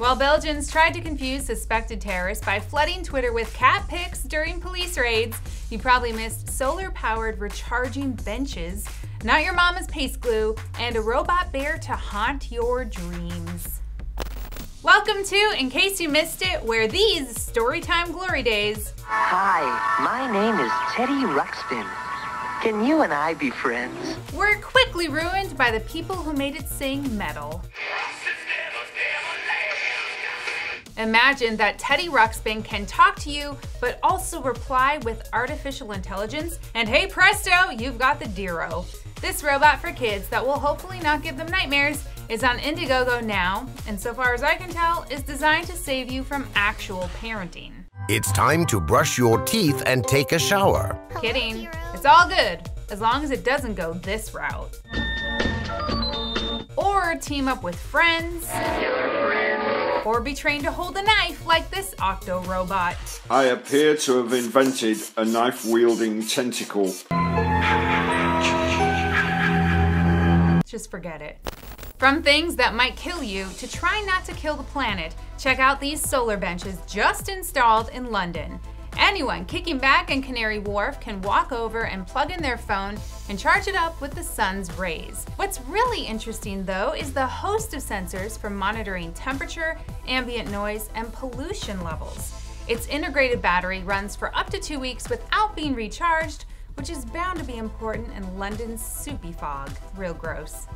While Belgians tried to confuse suspected terrorists by flooding Twitter with cat pics during police raids, you probably missed solar powered recharging benches, not your mama's paste glue, and a robot bear to haunt your dreams. Welcome to In Case You Missed It, where these Storytime Glory Days. Hi, my name is Teddy Ruxpin. Can you and I be friends? We're quickly ruined by the people who made it sing metal. Imagine that Teddy Ruxpin can talk to you, but also reply with artificial intelligence, and hey presto, you've got the Diro. This robot for kids that will hopefully not give them nightmares is on Indiegogo now, and so far as I can tell, is designed to save you from actual parenting. It's time to brush your teeth and take a shower. Kidding. It's all good, as long as it doesn't go this route. Or team up with friends. Or be trained to hold a knife like this Octo robot. I appear to have invented a knife wielding tentacle. Just forget it. From things that might kill you to try not to kill the planet, check out these solar benches just installed in London. Anyone kicking back in Canary Wharf can walk over and plug in their phone and charge it up with the sun's rays. What's really interesting though is the host of sensors for monitoring temperature, ambient noise, and pollution levels. Its integrated battery runs for up to two weeks without being recharged, which is bound to be important in London's soupy fog. Real gross.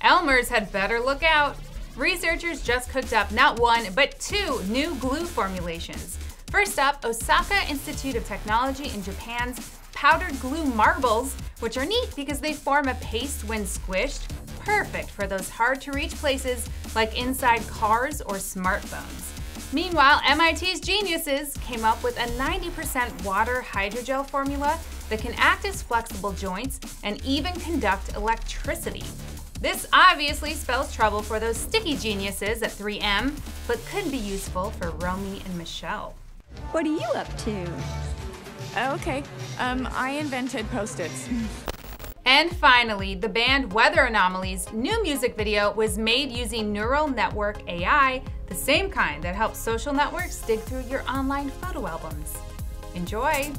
Elmer's had better look out. Researchers just cooked up not one, but two new glue formulations. First up, Osaka Institute of Technology in Japan's powdered glue marbles, which are neat because they form a paste when squished, perfect for those hard to reach places like inside cars or smartphones. Meanwhile, MIT's geniuses came up with a 90% water hydrogel formula that can act as flexible joints and even conduct electricity. This obviously spells trouble for those sticky geniuses at 3M, but could be useful for Romy and Michelle. What are you up to? Okay, um, I invented Post-its. And finally, the band Weather Anomaly's new music video was made using neural network AI, the same kind that helps social networks dig through your online photo albums. Enjoy!